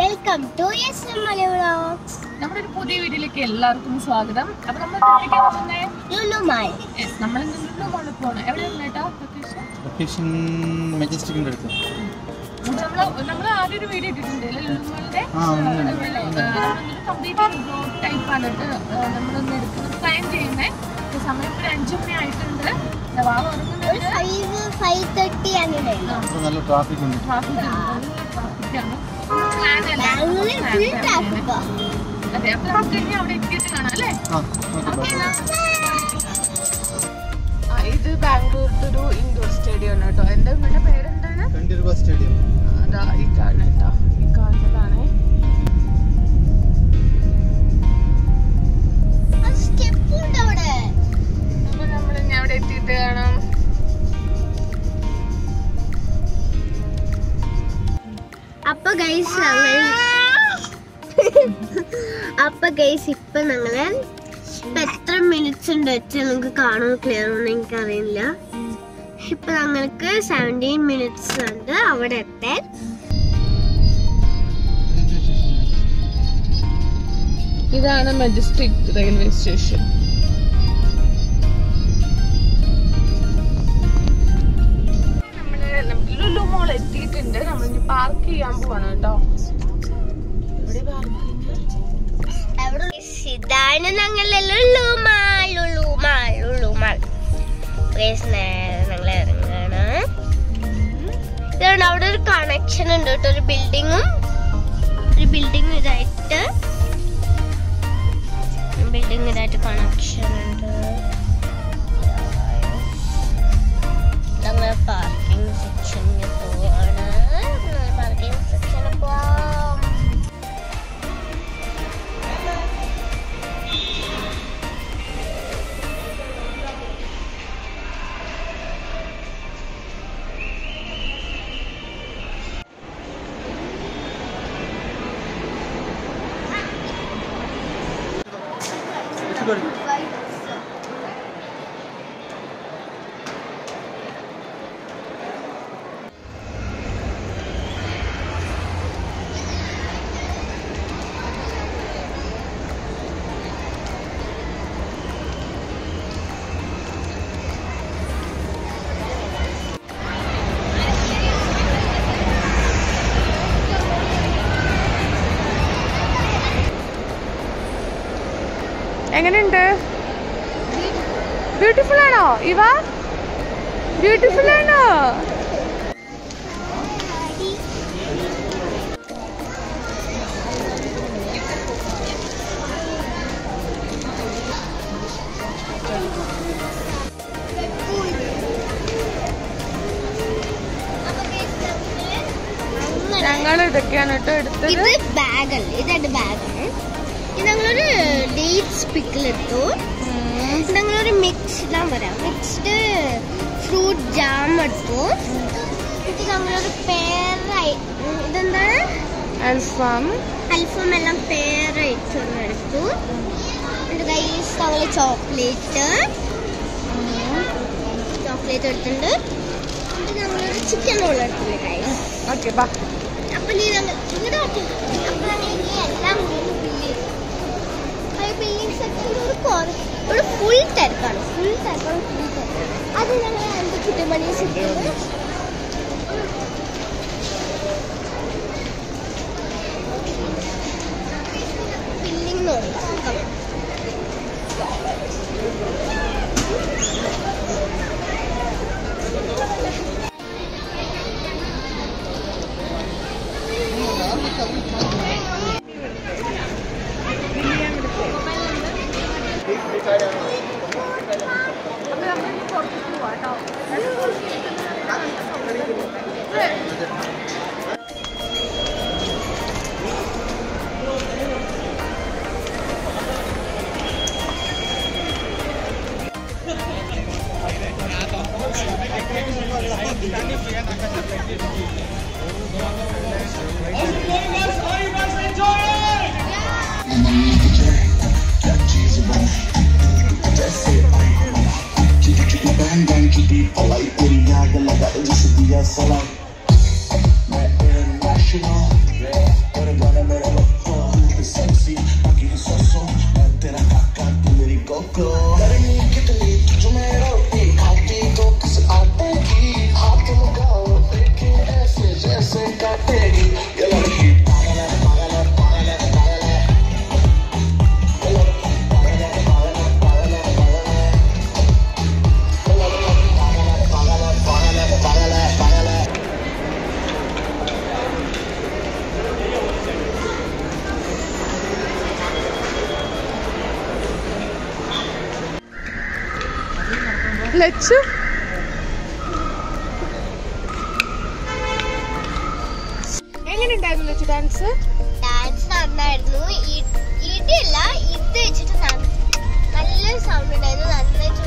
Welcome to S M നമ്മുടെ ഒരു പുതിയ വീഡിയോയിലേക്ക് എല്ലാവർക്കും സ്വാഗതം. അപ്പൊ നമ്മൾ നമ്മൾ ലുലുമാണ് പോണത് എവിടെയാണ് കേട്ടോ ലൊക്കേഷൻ ലൊക്കേഷൻ മെജസ്റ്റിക്കിന്റെ അടുത്ത്. നമ്മൾ ആദ്യം ഒരു വീഡിയോ ഇട്ടിട്ടുണ്ട്. അല്ലേ? ലുലുമാളുടെ ആ, ഉണ്ട്, ഉണ്ട്. കംപ്ലീറ്റ് ബ്ലോഗ് ടൈപ്പ് ആണ് കേട്ടോ നമ്മളൊന്ന് എടുക്കുന്നത് പ്ലാൻ ചെയ്യുന്നത് സമയം ഒരു അഞ്ചു മണി ആയിട്ടുണ്ട്. നല്ല ട്രാഫിക് ഉണ്ട്. അതെ അപ്പൊ നമുക്ക് ഇനി അവിടെ എത്തിയിട്ട് കാണാം അല്ലേ? ഇത് ബാംഗ്ലൂർ ഒരു ഇൻഡോർ സ്റ്റേഡിയം ആണ് കേട്ടോ. എന്താ വീടിന്റെ പേരെന്താണ് അപ്പൊ ഗൈസ് ഞങ്ങൾ അപ്പൊ ഗൈസ് ഇപ്പൊ ഞങ്ങൾ ഇപ്പൊ എത്ര മിനിറ്റ്സ് ഉണ്ട് വെച്ചാൽ നമുക്ക് കാണാൻ ക്ലിയർ ആണെന്ന് എനിക്ക് അറിയില്ല ഇപ്പൊ ഞങ്ങൾക്ക് സെവന്റീൻ മിനിറ്റ്സ് ഉണ്ട്. അവിടെ എത്താൻ ഇതാണ് മജസ്റ്റിക് റെയിൽവേ സ്റ്റേഷൻ നമ്മൾ ലുലു മോൾ എത്തിയിട്ടുണ്ട്. നമ്മൾ പാർക്ക് ചെയ്യാൻ പോവാണ് കേട്ടോ. എവിടെ പാർക്ക് എവിടെ? ഇതാണ് ഞങ്ങൾ ഇറങ്ങാണ്. ഇതുകൊണ്ട് അവിടെ ഒരു കണക്ഷൻ ഉണ്ട് കേട്ടോ ഒരു ബിൽഡിങ്ങും ഒരു ബിൽഡിംഗ് ഇതായിട്ട്. ബിൽഡിംഗ് ഇതായിട്ട് കണക്ഷൻ ഉണ്ട്. করি എങ്ങനെയുണ്ട്? ബ്യൂട്ടിഫുൾ ആണോ? ഇവ? ബ്യൂട്ടിഫുൾ ആണോ? ഞങ്ങൾ ഇതൊക്കെയാണ് കേട്ടോ എടുത്തത്. ഇത് ബാഗ് അല്ലേ? ബാഗാണ് ഞങ്ങളൊരു ഡേറ്റ്സ് പിക്കിൾ എടുത്തു ഇത് ഞങ്ങളൊരു മിക്സ് ഇടാൻ പറയാം. മിക്സ്ഡ് ഫ്രൂട്ട് ജാം എടുത്തു. എന്നിട്ട് ഞങ്ങളൊരു പേരായി ഇതെന്താണ് അൽഫാം. അൽഫാം എല്ലാം പേരായിട്ട് എടുത്തു. എന്നിട്ട് കയ്യിൽ ഞങ്ങൾ ചോക്ലേറ്റ്. ചോക്ലേറ്റ് എടുത്തിട്ടുണ്ട്. എന്നിട്ട് ഞങ്ങളൊരു ചിക്കൻ റോൾ എടുത്തിട്ടുണ്ട് ഗൈസ് ഓക്കെ അപ്പൊ നീ ഞങ്ങൾ ഇങ്ങോട്ട് അപ്പൊ ഞങ്ങൾ എല്ലാം സെക്ഷനിൽ ഒരു കുറ- ഒരു ഫുൾ തിരക്കാണ്. ഫുൾ തിരക്കാണ് ഫുൾ തിരക്കാണ് അത് ഞങ്ങൾ എന്റെ കുട്ടിമണി സിറ്റിയിൽ Gracias. I'm going to be polite in Nagala, that will just a salam. International, yeah, but I'm gonna make a lot. The sexy, I you so so, that I got to let. tablet. എങ്ങനെ ഉണ്ടായിരുന്നു Lachu dance dance നന്നായിരുന്നു ഇടിയല്ല ഇത് വെച്ചിട്ട് നല്ല sound ഉണ്ടായിരുന്നു. നന്നായിട്ട്